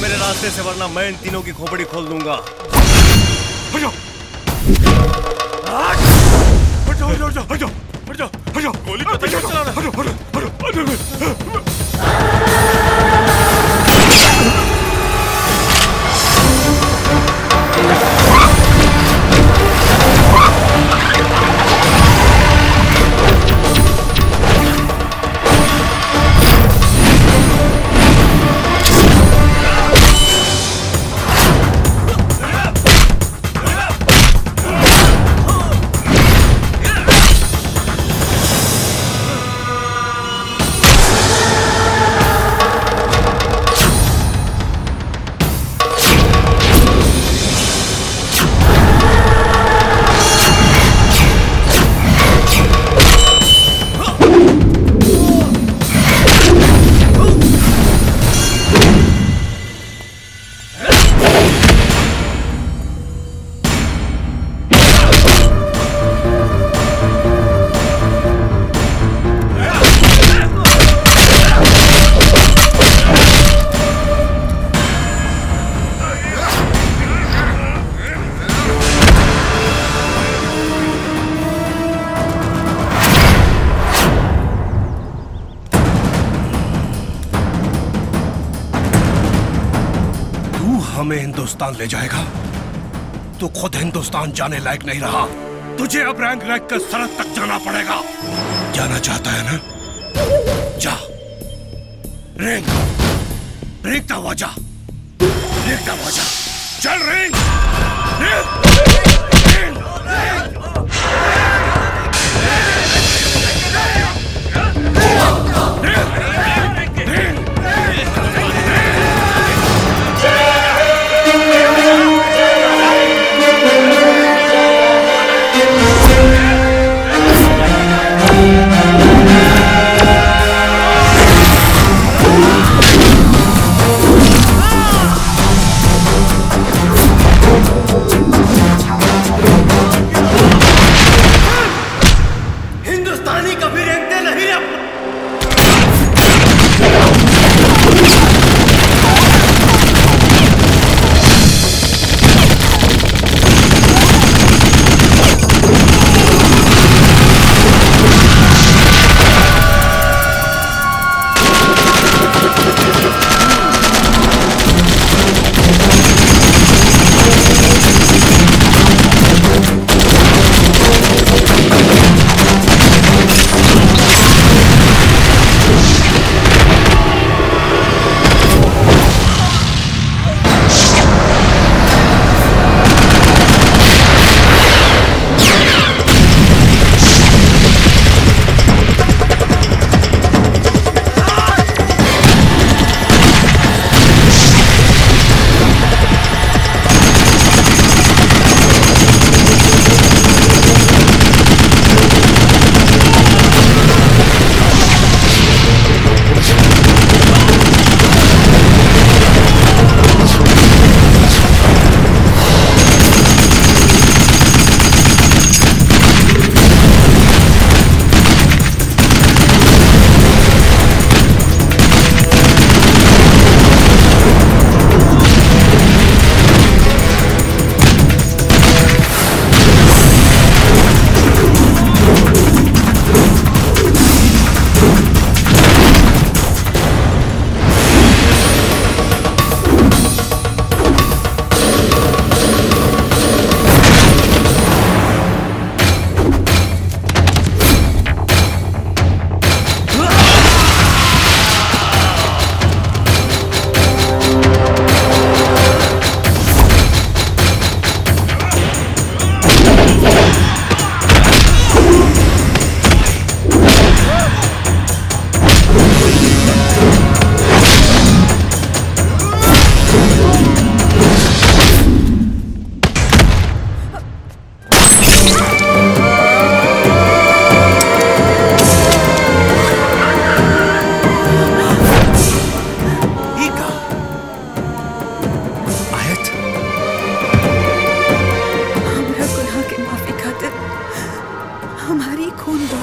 मेरे रास्ते से वरना मैं इन तीनों की खोपड़ी खोल दूँगा। हट। हिंदुस्तान ले जाएगा। तू खुद हिंदुस्तान जाने लायक नहीं रहा। तुझे अब रैंक रैंक कर सरहद तक जाना पड़ेगा। जाना चाहता है ना? जा। रेंग रेंगता हुआ जा रेंगता हुआ जा चल रेंग रेंग Ah!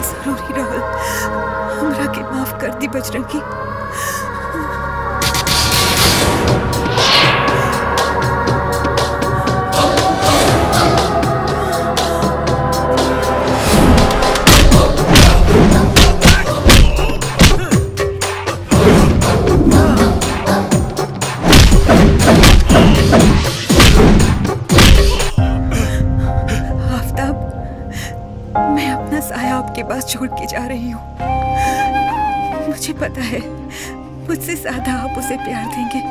ज़रूरी रहा हमरा के माफ़ कर दी बजरंगी। रही हूँ। मुझे पता है, मुझसे ज़्यादा आप उसे प्यार देंगे।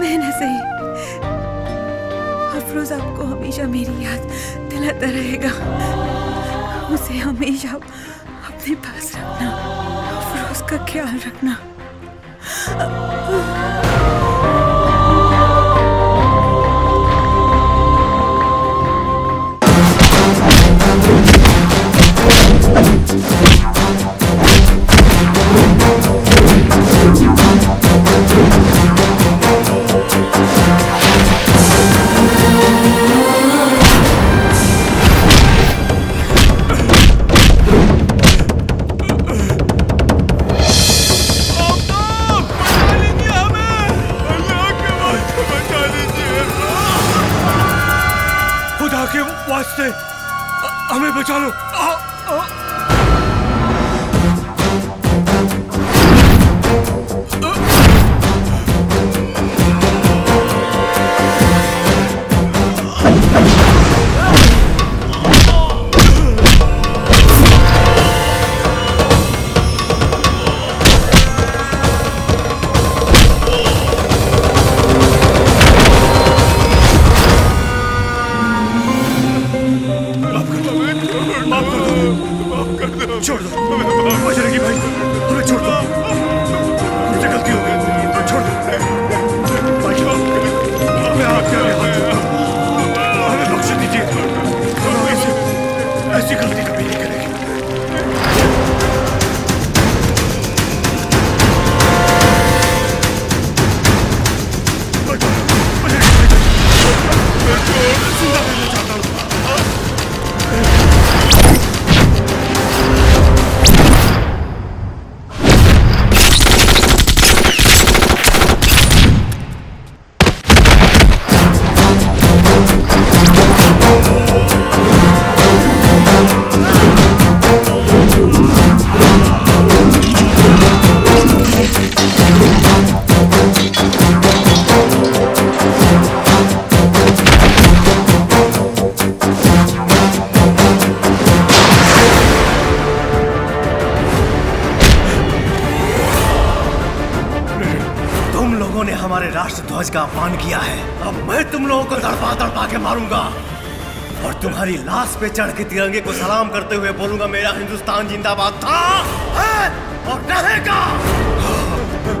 मैं न सही। अफरोज आपको हमेशा मेरी याद दिलाता रहेगा। उसे हमेशा अपने पास रखना अफरोज का ख्याल रखना। खुदा हमें बचा लो। आ, आ, छोड़ ध्वज का अपमान किया है। अब मैं तुम लोगों को तड़पा तड़पा के मारूँगा। और तुम्हारी लाश पे चढ़ के तिरंगे को सलाम करते हुए बोलूँगा मेरा हिंदुस्तान जिंदाबाद था है और रहेगा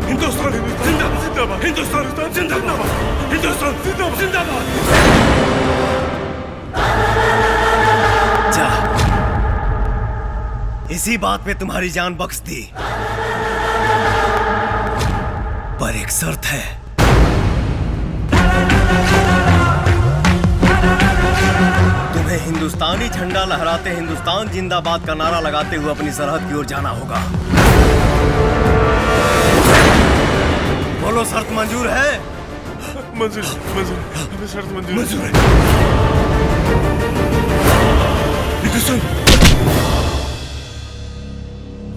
हिंदुस्तान जिंदाबाद जिंदाबाद हिंदुस्तान जिंदाबाद हिंदुस्तान जिंदाबाद जिंदाबाद। जा। इसी बात पे तुम्हारी जान बख्श दी। पर एक शर्त है। तुम्हें हिंदुस्तानी झंडा लहराते हिंदुस्तान जिंदाबाद का नारा लगाते हुए अपनी सरहद की ओर जाना होगा। बोलो शर्त मंजूर है? मंजूर मंजूर हमें शर्त मंजूर मंजूर है।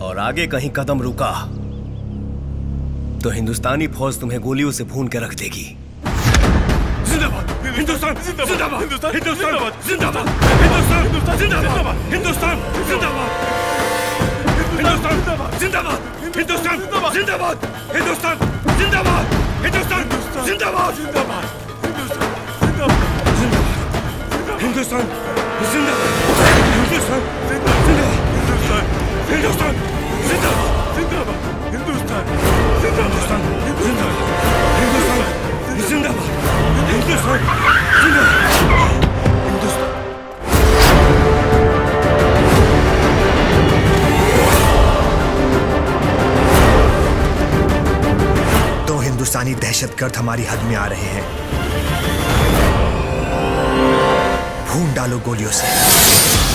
और आगे कहीं कदम रुका तो हिंदुस्तानी फौज तुम्हें गोलियों से भून के रख देगी। जिंदाबाद हिंदुस्तान जिंदाबाद हिंदुस्तान जिंदाबाद जिंदाबाद हिंदुस्तान हिंदुस्तान जिंदाबाद हिंदुस्तान जिंदाबाद हिंदुस्तान जिंदाबाद हिंदुस्तान जिंदाबाद हिंदुस्तान जिंदाबाद हिंदुस्तान जिंदाबाद जिंदाबाद हिंदुस्तान जिंदाबाद हिंदुस्तान जिंदाबाद हिंदुस्तान जिंदाबाद जिंदाबाद दहशतगर्द हमारी हद में आ रहे हैं। भून डालो गोलियों से।